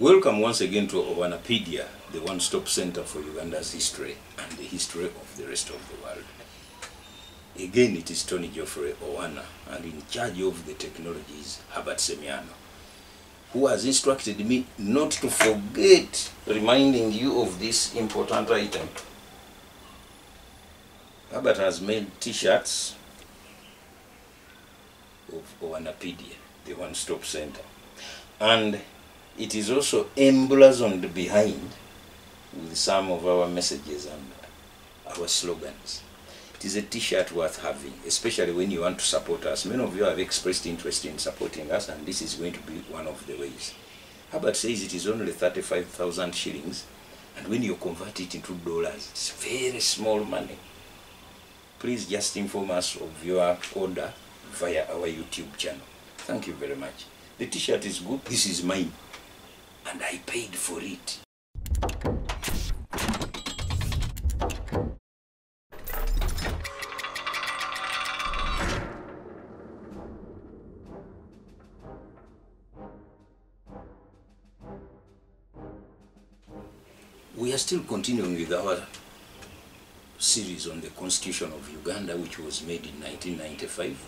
Welcome once again to Owanapaedia, the one-stop center for Uganda's history and the history of the rest of the world. Again, it is Tony Geoffrey Owana, and in charge of the technologies, Herbert Semiano, who has instructed me not to forget reminding you of this important item. Herbert has made t-shirts of Owanapaedia, the one-stop center. And it is also emblazoned behind with some of our messages and our slogans. It is a t-shirt worth having, especially when you want to support us. Many of you have expressed interest in supporting us, and this is going to be one of the ways. Herbert says it is only 35,000 shillings, and when you convert it into dollars, it's very small money. Please just inform us of your order via our YouTube channel. Thank you very much. The t-shirt is good. This is mine. And I paid for it. We are still continuing with our series on the Constitution of Uganda, which was made in 1995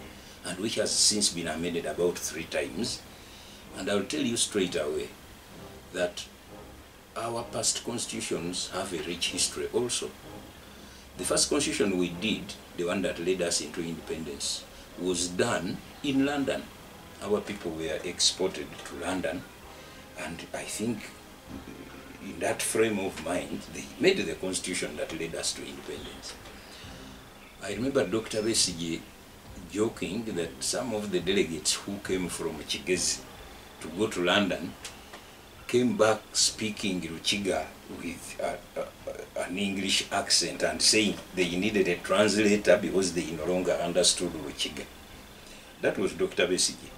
and which has since been amended about three times. And I'll tell you straight away that our past constitutions have a rich history also. The first constitution we did, the one that led us into independence, was done in London. Our people were exported to London, and I think in that frame of mind, they made the constitution that led us to independence. I remember Dr. Besigye joking that some of the delegates who came from Kigezi to go to London came back speaking Ruchiga with a, a, an English accent and saying they needed a translator because they no longer understood Ruchiga. That was Dr. Besigye.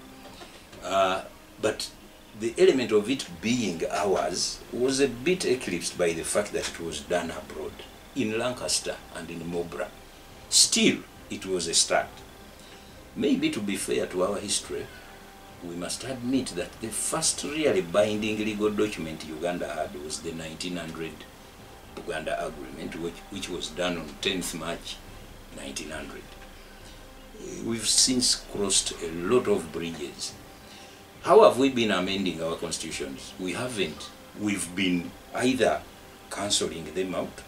Uh, but the element of it being ours was a bit eclipsed by the fact that it was done abroad, in Lancaster and in Marlborough. Still, it was a start. Maybe to be fair to our history, we must admit that the first really binding legal document Uganda had was the 1900 Uganda Agreement, which, which was done on 10th March 1900. We've since crossed a lot of bridges. How have we been amending our constitutions? We haven't. We've been either cancelling them out,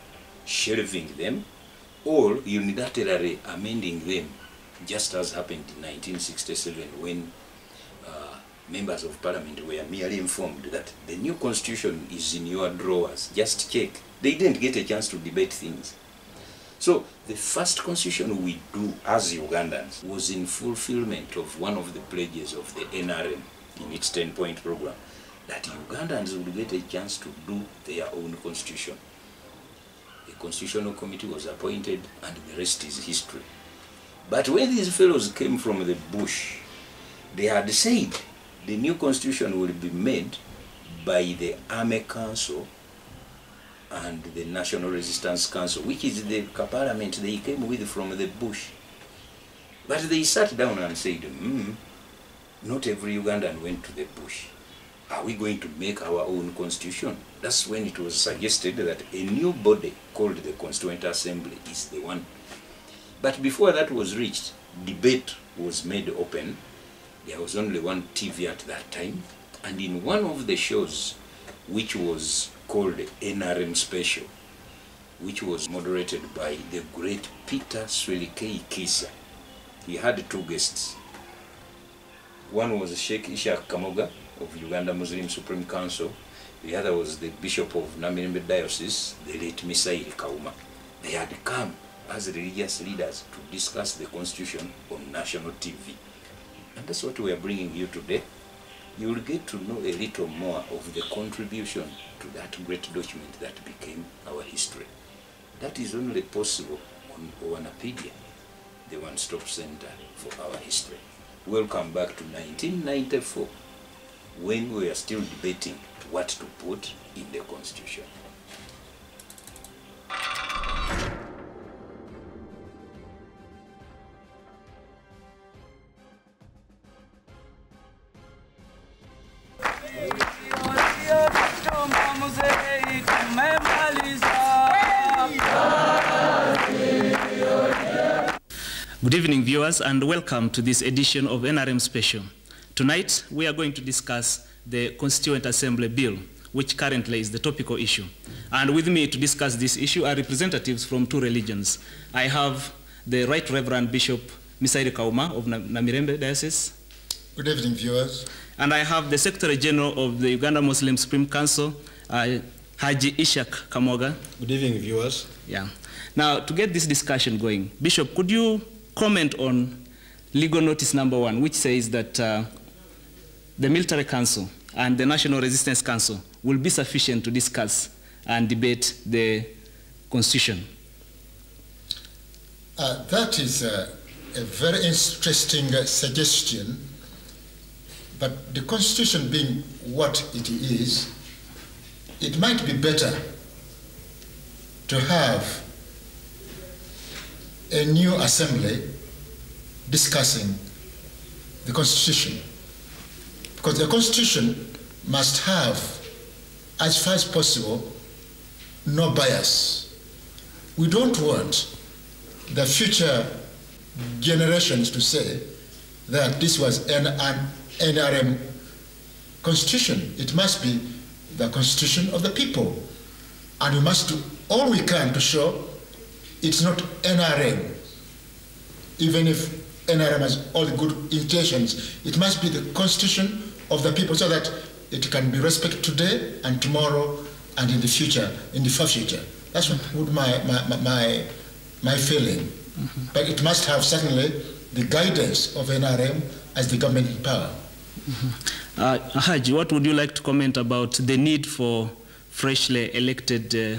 shelving them, or unilaterally amending them, just as happened in 1967 when members of parliament were merely informed that the new constitution is in your drawers, just check. They didn't get a chance to debate things. So the first constitution we do as Ugandans was in fulfillment of one of the pledges of the NRM in its 10-point program, that Ugandans would get a chance to do their own constitution. A constitutional committee was appointed and the rest is history. But when these fellows came from the bush, they had said the new constitution will be made by the Army Council and the National Resistance Council, which is the parliament they came with from the bush. But they sat down and said, hmm, not every Ugandan went to the bush. Are we going to make our own constitution? That's when it was suggested that a new body called the Constituent Assembly is the one. But before that was reached, debate was made open. There was only one TV at that time. And in one of the shows, which was called NRM Special, which was moderated by the great Peter Swilikei Khisa, he had two guests. One was Sheikh Ishaq Kamoga of Uganda Muslim Supreme Council. The other was the Bishop of Namirembe Diocese, the late Misaeri Kauma. They had come as religious leaders to discuss the constitution on national TV. And that's what we are bringing you today. You will get to know a little more of the contribution to that great document that became our history. That is only possible on Owanapaedia, the one-stop center for our history. Welcome back to 1994, when we are still debating what to put in the constitution. Good evening, viewers, and welcome to this edition of NRM Special. Tonight, we are going to discuss the Constituent Assembly Bill, which currently is the topical issue. And with me to discuss this issue are representatives from two religions. I have the Right Reverend Bishop Misaeri Kauma of Namirembe Diocese, Good evening, viewers. And I have the Secretary General of the Uganda Muslim Supreme Council, uh, Haji Ishaq Kamoga. Good evening, viewers. Yeah. Now, to get this discussion going, Bishop, could you comment on legal notice number one, which says that uh, the Military Council and the National Resistance Council will be sufficient to discuss and debate the Constitution? Uh, that is a, a very interesting uh, suggestion, but the Constitution being what it is, it might be better to have a new assembly discussing the Constitution. Because the Constitution must have, as far as possible, no bias. We don't want the future generations to say that this was an, an NRM constitution. It must be the constitution of the people. And we must do all we can to show it's not NRM. Even if NRM has all the good intentions, it must be the constitution of the people so that it can be respected today and tomorrow and in the future, in the far future. That's what my, my, my, my feeling. Mm-hmm. But it must have certainly the guidance of NRM as the government in power. Mm-hmm. Uh, Haji, what would you like to comment about the need for freshly elected uh,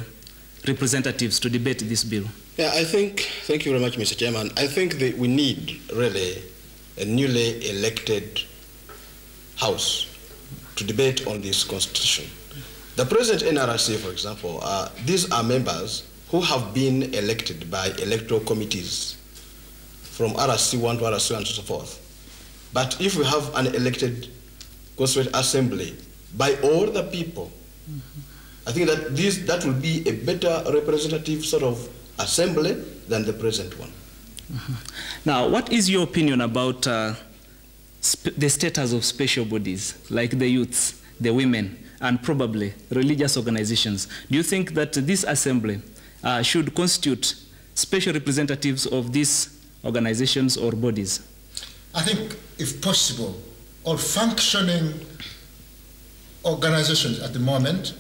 representatives to debate this bill? Yeah, I think, thank you very much, Mr. Chairman. I think that we need really a newly elected House to debate on this constitution. The present NRC, for example, uh, these are members who have been elected by electoral committees from RC 1 to RC 2 and so forth. But if we have an elected constituent assembly by all the people, mm -hmm. I think that this, that will be a better representative sort of assembly than the present one. Mm -hmm. Now, what is your opinion about uh, the status of special bodies like the youths, the women, and probably religious organizations? Do you think that this assembly uh, should constitute special representatives of these organizations or bodies? I think, if possible, all functioning organizations at the moment,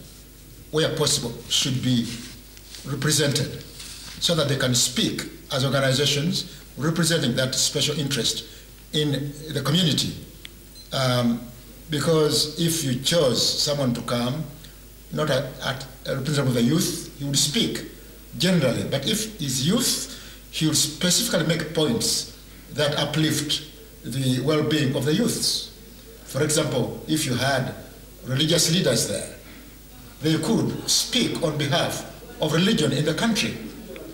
where possible, should be represented so that they can speak as organizations representing that special interest in the community. Um, because if you chose someone to come, not at, at a representative of the youth, he would speak generally. But if he's youth, he would specifically make points that uplift the well-being of the youths. For example, if you had religious leaders there, they could speak on behalf of religion in the country.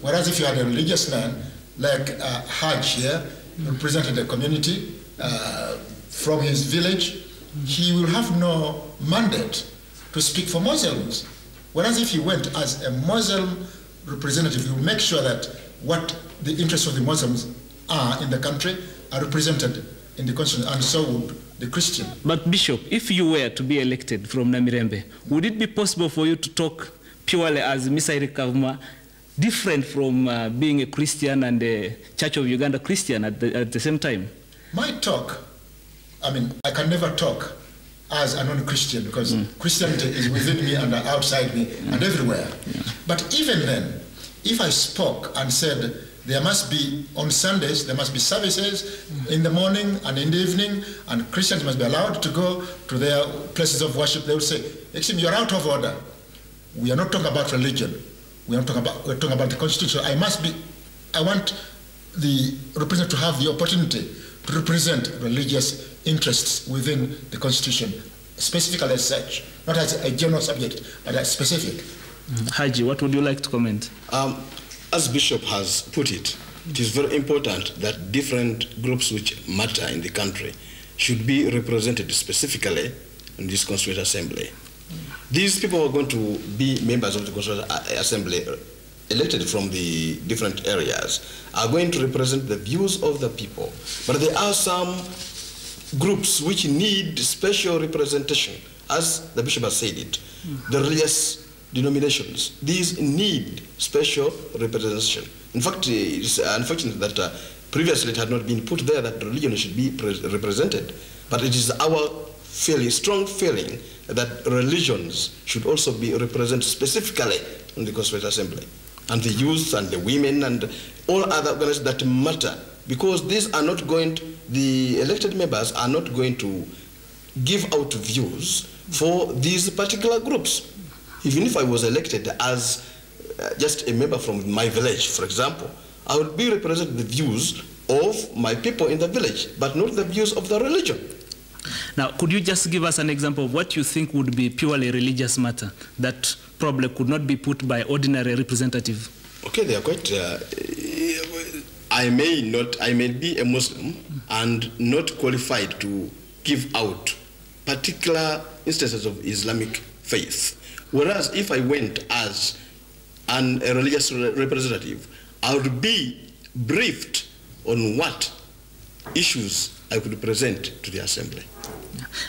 Whereas if you had a religious man like uh, Hajj here, represented the community uh, from his village, he will have no mandate to speak for Muslims. Whereas if he went as a Muslim representative, he will make sure that what the interests of the Muslims are in the country are represented in the constitution, and so would the Christian. But Bishop, if you were to be elected from Namirembe, would it be possible for you to talk purely as Misaeri Kauma different from uh, being a Christian and a Church of Uganda Christian at the, at the same time? My talk, I mean, I can never talk as a non-Christian because mm. Christianity is within me and outside me mm. and everywhere. Yeah. But even then, if I spoke and said there must be on Sundays there must be services in the morning and in the evening, and Christians must be allowed to go to their places of worship, they will say, "Excuse me, you're out of order. We are not talking about religion. We are talking about we're talking about the constitution. I must be. I want the representative to have the opportunity to represent religious interests within the constitution, specifically as such, not as a general subject, but as specific. Mm. Haji, what would you like to comment? Um, as Bishop has put it, it is very important that different groups which matter in the country should be represented specifically in this Constituent Assembly. These people who are going to be members of the Constituent Assembly elected from the different areas are going to represent the views of the people. But there are some groups which need special representation, as the bishop has said it. The religious denominations, these need special representation. In fact, it's unfortunate that uh, previously it had not been put there that religion should be represented. But it is our fairly strong feeling that religions should also be represented specifically in the Constituent Assembly. And the youth and the women and all other organizations that matter. Because these are not going to, the elected members are not going to give out views for these particular groups. Even if I was elected as uh, just a member from my village, for example, I would be representing the views of my people in the village, but not the views of the religion. Now, could you just give us an example of what you think would be purely religious matter that probably could not be put by ordinary representative? Okay, they are quite. Uh, I may not. I may be a Muslim and not qualified to give out particular instances of Islamic faith. Whereas if I went as an, a religious representative, I would be briefed on what issues I could present to the assembly.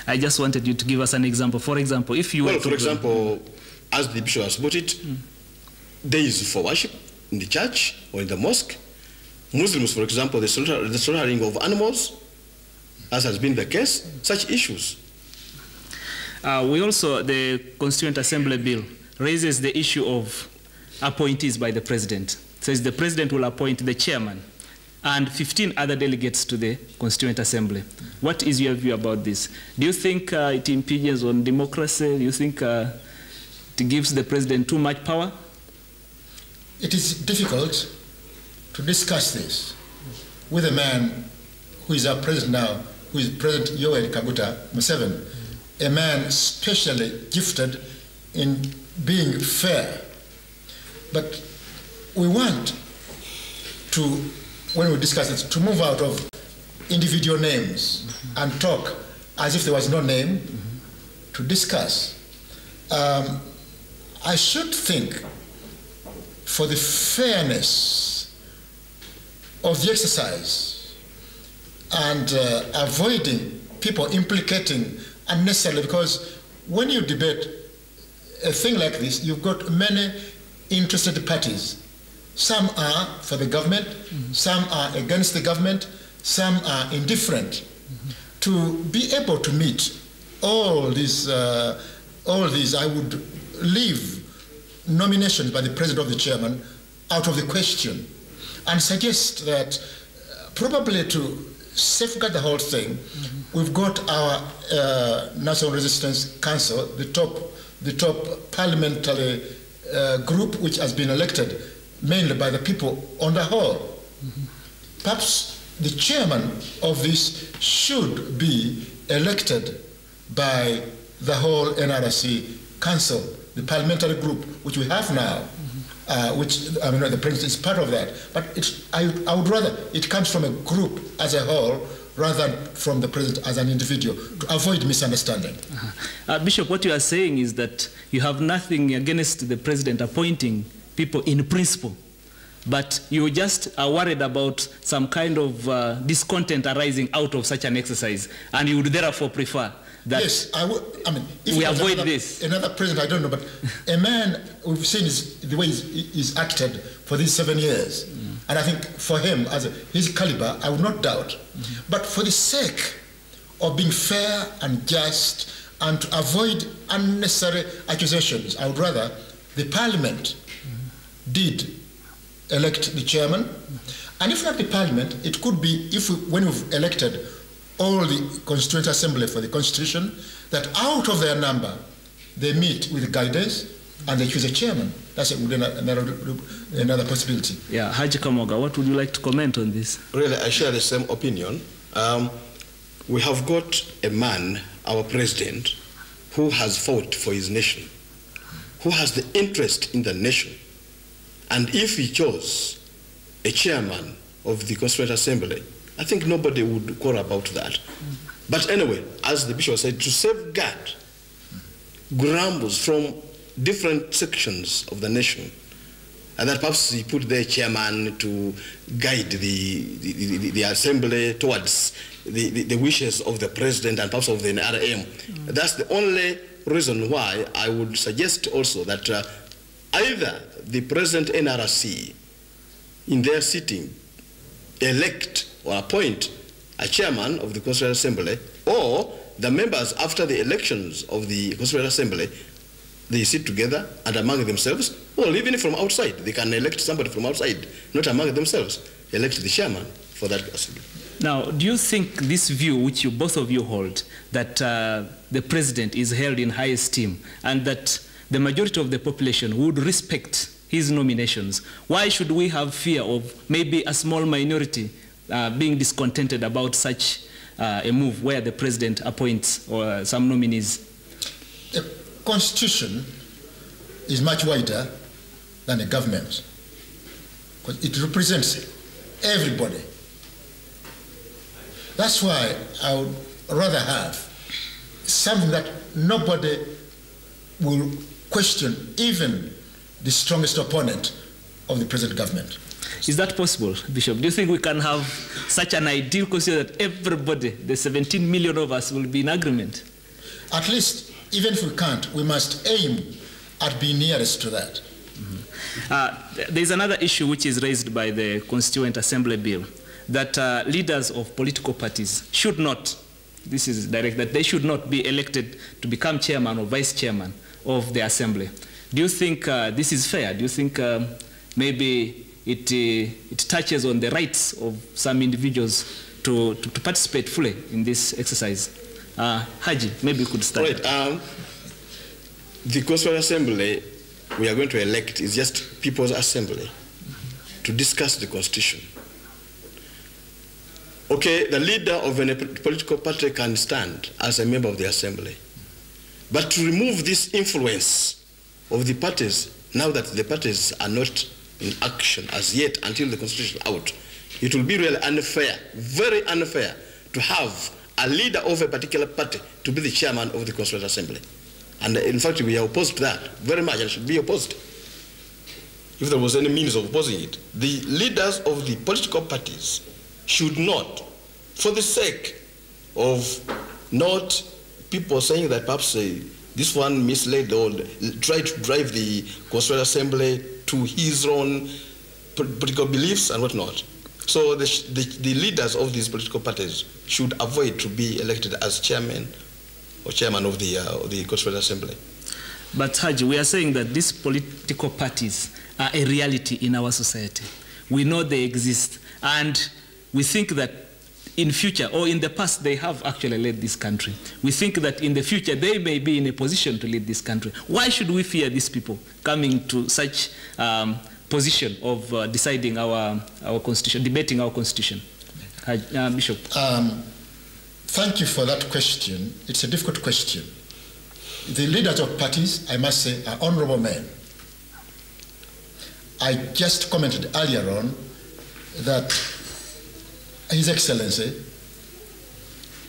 I just wanted you to give us an example. For example, if you well, were for example, as the bishop has put it, mm. days for worship in the church or in the mosque. Muslims, for example, the, slaughter, the slaughtering of animals, as has been the case, such issues. Uh, we also, the Constituent Assembly Bill raises the issue of appointees by the president. It says the president will appoint the chairman and 15 other delegates to the Constituent Assembly. What is your view about this? Do you think uh, it impinges on democracy? Do you think uh, it gives the president too much power? It is difficult to discuss this with a man who is our president now, who is President Yoweri Kaguta Museveni, a man specially gifted in being fair. But we want to when we discuss it, to move out of individual names mm-hmm. and talk as if there was no name mm-hmm. to discuss. Um, I should think for the fairness of the exercise and uh, avoiding people implicating unnecessarily because when you debate a thing like this, you've got many interested parties some are for the government, mm-hmm. some are against the government, some are indifferent. Mm-hmm. To be able to meet all these, uh, all these, I would leave nominations by the president of the chairman out of the question and suggest that uh, probably to safeguard the whole thing, mm-hmm. we've got our uh, National Resistance Council, the top, the top parliamentary uh, group which has been elected mainly by the people on the whole. Mm-hmm. Perhaps the chairman of this should be elected by the whole NRC council, the parliamentary group, which we have now. Uh, which I mean, the president is part of that. But I, I would rather it comes from a group as a whole rather than from the president as an individual to avoid misunderstanding. Uh-huh. Uh, Bishop, what you are saying is that you have nothing against the president appointing people in principle. But you just are worried about some kind of uh, discontent arising out of such an exercise, and you would therefore prefer that yes, I, would, I mean, if we avoid another, this. Another president, I don't know, but a man we've seen is, the way he's, he's acted for these seven years, mm. and I think for him, as a, his caliber, I would not doubt. Mm-hmm. But for the sake of being fair and just, and to avoid unnecessary accusations, I would rather the Parliament did elect the chairman. And if not the parliament, it could be if we, when we've elected all the constituent assembly for the constitution, that out of their number, they meet with guidance and they choose a chairman. That's another, another possibility. Yeah, Haji Kamoga, what would you like to comment on this? Really, I share the same opinion. Um, we have got a man, our president, who has fought for his nation, who has the interest in the nation and if he chose a chairman of the Constituent Assembly, I think nobody would quarrel about that. But anyway, as the bishop said, to safeguard grumbles from different sections of the nation, and that perhaps he put their chairman to guide the, the, the, the assembly towards the, the, the, wishes of the president and perhaps of the NRM. Mm. That's the only reason why I would suggest also that uh, either the present NRC in their sitting elect or appoint a chairman of the Constituent Assembly or the members after the elections of the Constituent Assembly they sit together and among themselves, or even from outside, they can elect somebody from outside, not among themselves, elect the chairman for that assembly. Now, do you think this view, which you both of you hold, that uh, the president is held in high esteem and that the majority of the population would respect his nominations, why should we have fear of maybe a small minority being discontented about such uh, a move where the president appoints or some nominees? The constitution is much wider than a government because it represents everybody. That's why I would rather have something that nobody will question, even the strongest opponent of the present government. Is that possible, Bishop? Do you think we can have such an ideal constitution that everybody, the 17 million of us, will be in agreement? At least even if we can't, we must aim at being nearest to that. Mm-hmm. Uh, there's another issue which is raised by the Constituent Assembly Bill that uh, leaders of political parties should not, this is direct, that they should not be elected to become chairman or vice chairman of the assembly. Do you think uh, this is fair? Do you think um, maybe it, uh, it touches on the rights of some individuals to, to, to participate fully in this exercise? Uh, Haji, maybe you could start. Right. Um, the Constituent Assembly we are going to elect is just People's Assembly to discuss the Constitution. Okay, the leader of a political party can stand as a member of the Assembly. But to remove this influence of the parties, now that the parties are not in action as yet until the Constitution is out, it will be really unfair, very unfair, to have a leader of a particular party to be the chairman of the Constituent Assembly. And in fact, we are opposed to that very much and should be opposed. If there was any means of opposing it, the leaders of the political parties should not, for the sake of not people saying that perhaps uh, this one misled or tried to drive the Constituent Assembly to his own political beliefs and whatnot, so the, the, the, leaders of these political parties should avoid to be elected as chairman or chairman of the, uh, the Constituent Assembly. But Haji, we are saying that these political parties are a reality in our society. We know they exist, and we think that in future or in the past they have actually led this country. We think that in the future they may be in a position to lead this country. Why should we fear these people coming to such um, position of uh, deciding our, our constitution, debating our constitution? Uh, Bishop. Um, thank you for that question. It's a difficult question. The leaders of parties, I must say, are honorable men. I just commented earlier on that His Excellency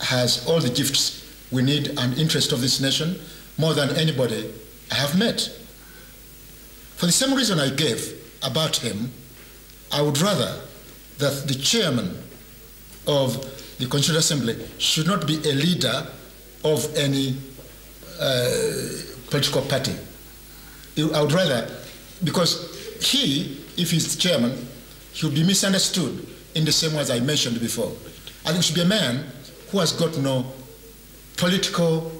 has all the gifts we need and interest of this nation more than anybody I have met. For the same reason I gave about him, I would rather that the chairman of the Constituent Assembly should not be a leader of any uh, political party. I would rather, because he, if he's the chairman, he will be misunderstood in the same way as I mentioned before. I think it should be a man who has got no political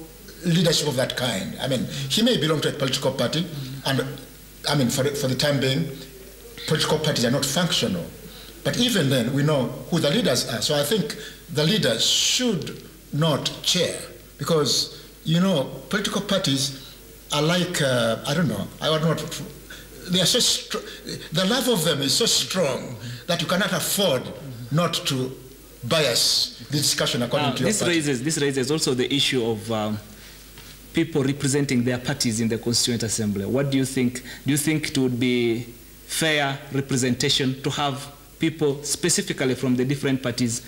leadership of that kind. I mean, he may belong to a political party, and I mean, for, for the time being, political parties are not functional. But even then, we know who the leaders are. So I think the leaders should not chair because, you know, political parties are like, uh, I don't know, I don't they are so strong, the love of them is so strong that you cannot afford not to bias the discussion according to your this party. raises this raises also the issue of um, people representing their parties in the constituent assembly. What do you think? Do you think it would be fair representation to have people specifically from the different parties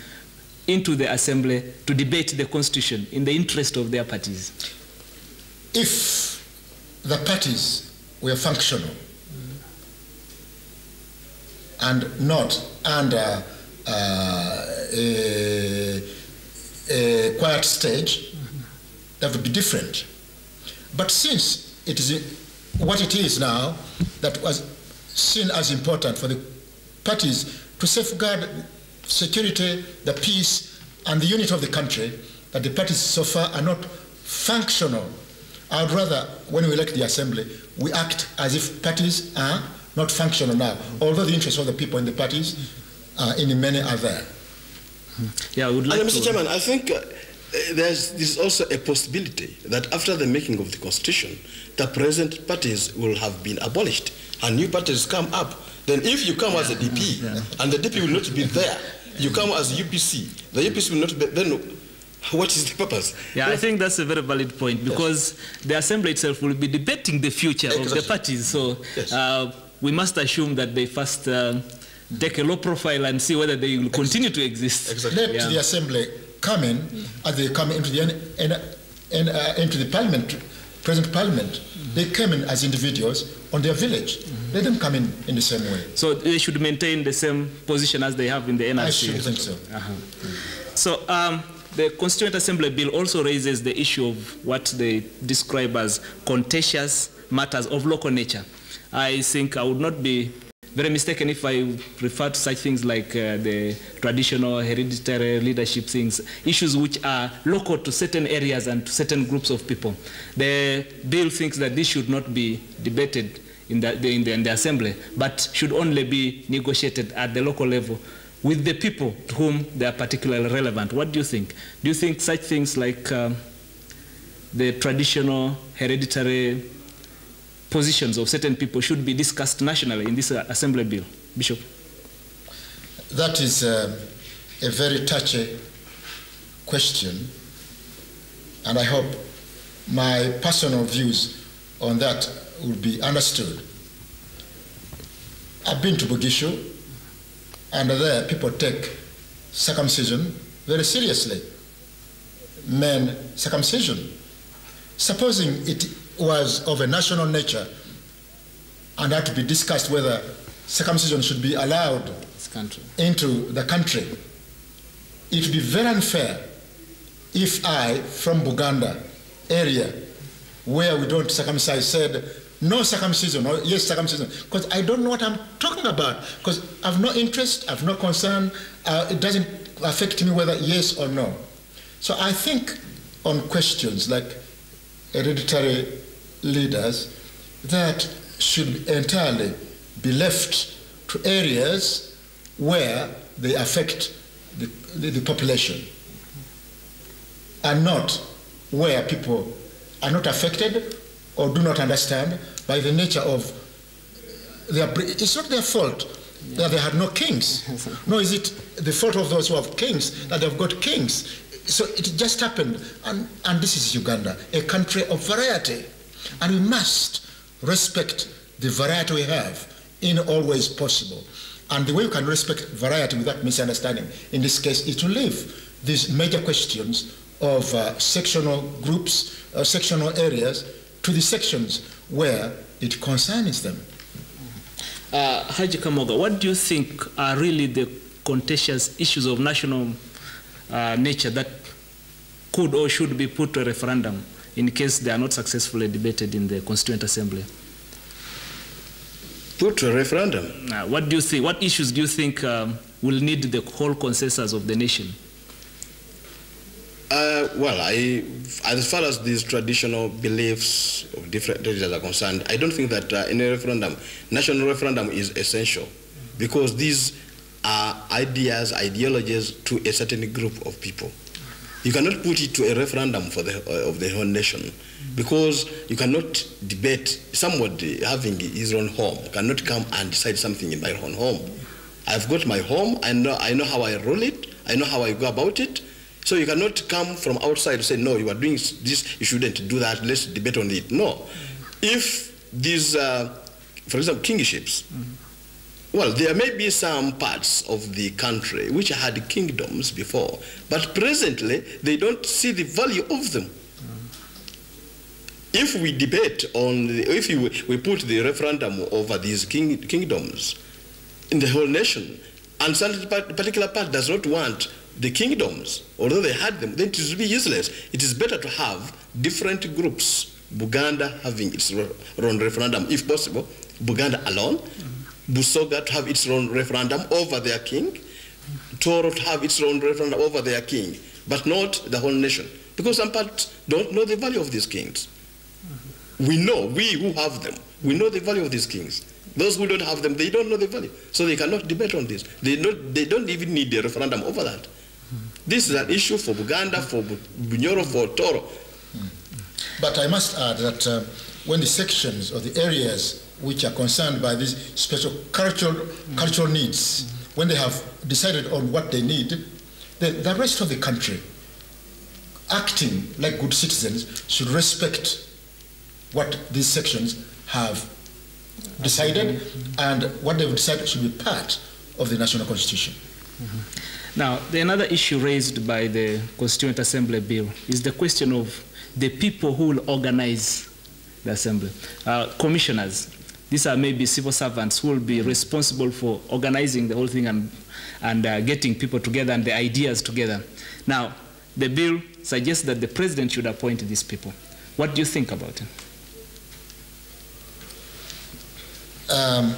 into the assembly to debate the constitution in the interest of their parties? If the parties were functional, and not under uh, a, a quiet stage, that would be different. But since it is what it is now, that was seen as important for the parties to safeguard security, the peace, and the unity of the country, that the parties so far are not functional. I would rather, when we elect the assembly, we act as if parties are not functional now, although the interests of the people in the parties uh, in many are there. Yeah, I would like and Mr. Chairman, I think uh, there's, there's also a possibility that after the making of the constitution, the present parties will have been abolished and new parties come up. Then if you come as a DP and the DP will not be there, you come as UPC, the UPC will not be, then what is the purpose? Yeah, I think that's a very valid point because the assembly itself will be debating the future of the parties. So Yes. uh, we must assume that they first uh, take a low profile and see whether they will continue to exist. Exactly. Let Yeah. the assembly come in as they come into the in, in, uh, into the parliament, present parliament. They came in as individuals on their village. Let them come in in the same way. So they should maintain the same position as they have in the NRC. I should think so. So um, the Constituent Assembly Bill also raises the issue of what they describe as contentious matters of local nature. I think I would not be very mistaken if I refer to such things like uh, the traditional hereditary leadership things, issues which are local to certain areas and to certain groups of people. The bill thinks that this should not be debated in the, in the, in the assembly, but should only be negotiated at the local level with the people to whom they are particularly relevant. What do you think? Do you think such things like um, the traditional hereditary positions of certain people should be discussed nationally in this uh, assembly bill? Bishop? That is uh, a very touchy question, and I hope my personal views on that will be understood. I've been to Bugishu, and there people take circumcision very seriously. Men circumcision. Supposing it was of a national nature and had to be discussed whether circumcision should be allowed country. into the country, it would be very unfair if I, from Buganda area, where we don't circumcise, said no circumcision or yes circumcision, because I don't know what I'm talking about, because I've no interest, I've no concern, uh, it doesn't affect me whether yes or no. So I think on questions like hereditary leaders, that should entirely be left to areas where they affect the, the, the population and not where people are not affected or do not understand by the nature of their. It's not their fault that they had no kings, no, is it the fault of those who have kings that they've got kings. So it just happened, and, and this is Uganda, a country of variety, and we must respect the variety we have in all ways possible. And the way you can respect variety without misunderstanding, in this case, is to leave these major questions of uh, sectional groups, uh, sectional areas, to the sections where it concerns them. Uh, Haji Kamoga, what do you think are really the contentious issues of national uh, nature that could or should be put to a referendum in case they are not successfully debated in the Constituent Assembly? Put to a referendum. Uh, what do you think? What issues do you think um, will need the whole consensus of the nation? Uh, well, I, as far as these traditional beliefs of different religions are concerned, I don't think that uh, in a referendum, national referendum is essential because these are ideas, ideologies to a certain group of people. You cannot put it to a referendum for the, uh, of the whole nation because you cannot debate somebody having his own home cannot come and decide something in my own home. I've got my home, I know, I know how I rule it, I know how I go about it, so you cannot come from outside and say, no, you are doing this, you shouldn't do that, let's debate on it. No. If these, uh, for example, kingships, well, there may be some parts of the country which had kingdoms before, but presently they don't see the value of them. Mm. If we debate on, the, if we, we put the referendum over these king, kingdoms, in the whole nation, and some particular part does not want the kingdoms, although they had them, then it will be useless. It is better to have different groups. Buganda having its own referendum, if possible, Buganda alone, mm. Busoga to have its own referendum over their king, Toro to have its own referendum over their king, but not the whole nation. Because some parts don't know the value of these kings. We know, we who have them, we know the value of these kings. Those who don't have them, they don't know the value. So they cannot debate on this. They don't, they don't even need a referendum over that. This is an issue for Buganda, for Bu- Bunyoro, for Toro. But I must add that uh, when the sections or the areas which are concerned by these special cultural, cultural needs, when they have decided on what they need, the, the rest of the country, acting like good citizens, should respect what these sections have decided, and what they've decided should be part of the national constitution. Now, the another issue raised by the Constituent Assembly Bill is the question of the people who will organize the assembly. Uh, commissioners, these are maybe civil servants who will be responsible for organizing the whole thing and, and uh, getting people together and the ideas together. Now, the bill suggests that the president should appoint these people. What do you think about it? Um,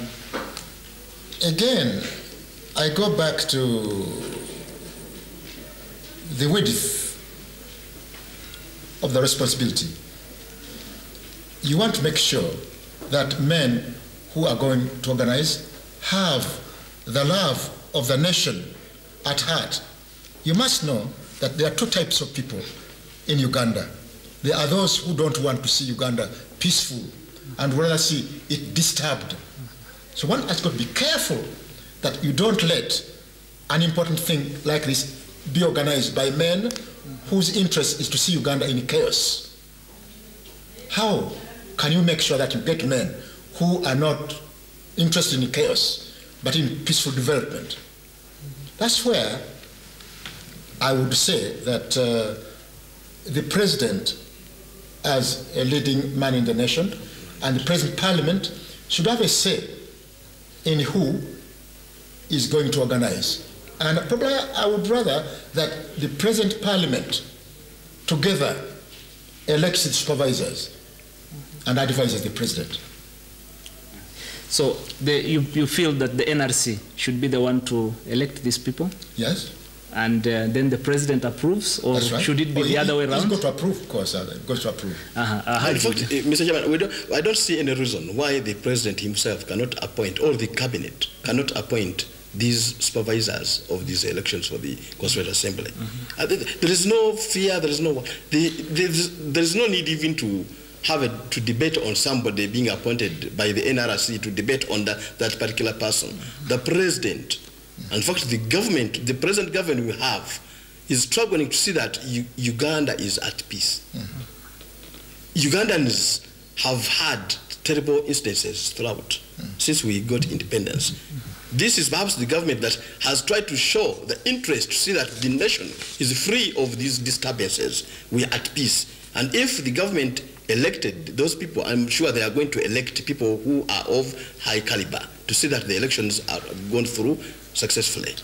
again, I go back to the width of the responsibility. You want to make sure that men who are going to organize have the love of the nation at heart. You must know that there are two types of people in Uganda. There are those who don't want to see Uganda peaceful and rather see it disturbed. So one has got to be careful that you don't let an important thing like this be organized by men whose interest is to see Uganda in chaos. How can you make sure that you get men who are not interested in chaos but in peaceful development? That's where I would say that uh, the president, as a leading man in the nation, and the present parliament should have a say in who is going to organize. And probably I would rather that the present parliament together elects its supervisors and advises the president. So the, you, you feel that the NRC should be the one to elect these people? Yes? and uh, then the president approves, or right. should it be Oh, the he- other way He's around? got to approve, of course. Uh, got to approve. Uh-huh. Uh, In fact, you- eh, Mr. Chairman, we don't, I don't see any reason why the president himself cannot appoint, or the cabinet cannot appoint these supervisors of these elections for the Constituent Assembly. Uh, there- there is no fear, there is no, the, there, is, there is no need even to have a, to debate on somebody being appointed by the NRC to debate on that, that particular person. The president, in fact, the government, the present government we have, is struggling to see that U- Uganda is at peace. Mm-hmm. Ugandans have had terrible instances throughout mm-hmm. since we got independence. Mm-hmm. This is perhaps the government that has tried to show the interest to see that the nation is free of these disturbances. We are at peace. And if the government elected those people, I'm sure they are going to elect people who are of high caliber to see that the elections are gone through successfully.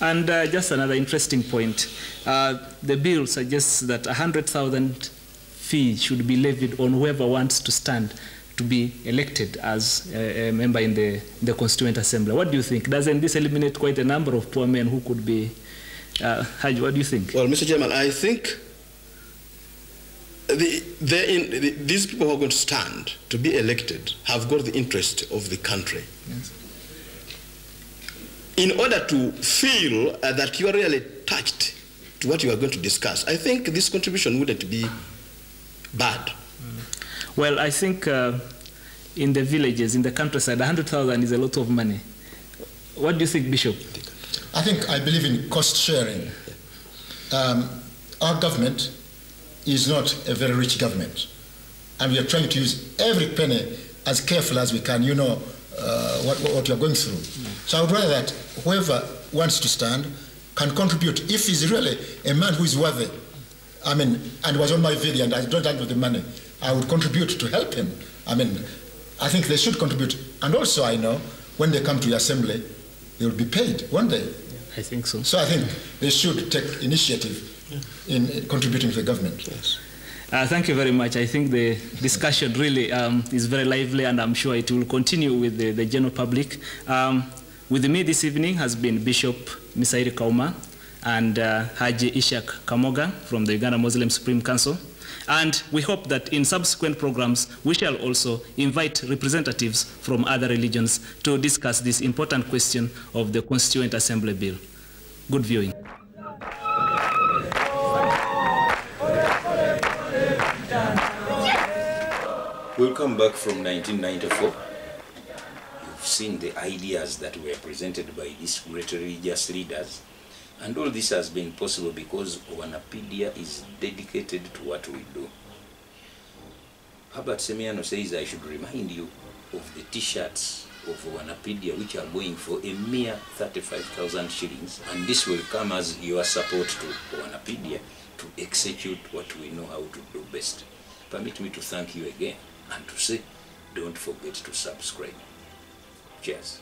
And uh, just another interesting point. Uh, the bill suggests that 100,000 fee should be levied on whoever wants to stand to be elected as a, a member in the, the Constituent Assembly. What do you think? Doesn't this eliminate quite a number of poor men who could be... Uh, what do you think? Well, Mr. Chairman, I think the, they're in, the, these people who are going to stand to be elected have got the interest of the country. Yes. In order to feel uh, that you are really touched to what you are going to discuss, I think this contribution wouldn't be bad. Well, I think uh, in the villages, in the countryside, 100,000 is a lot of money. What do you think, Bishop? I think I believe in cost sharing. Um, our government is not a very rich government, and we are trying to use every penny as careful as we can. You know uh, what, what you are going through. So I would rather that whoever wants to stand can contribute if he's really a man who is worthy. I mean, and was on my video, and I don't have the money. I would contribute to help him. I mean, I think they should contribute. And also, I know when they come to the assembly, they will be paid, won't they? I think so. So I think they should take initiative in contributing to the government. Yes. Uh, thank you very much. I think the discussion really um, is very lively, and I'm sure it will continue with the, the general public. Um, with me this evening has been Bishop Misaeri Kauma and uh, Haji Ishaq Kamoga from the Uganda Muslim Supreme Council. And we hope that in subsequent programs, we shall also invite representatives from other religions to discuss this important question of the Constituent Assembly Bill. Good viewing. Welcome back from 1994. You've seen the ideas that were presented by these great religious leaders. And all this has been possible because Owanapaedia is dedicated to what we do. Herbert Semiano says I should remind you of the t-shirts of Owanapaedia which are going for a mere 35,000 shillings. And this will come as your support to Owanapaedia to execute what we know how to do best. Permit me to thank you again and to say don't forget to subscribe. Cheers.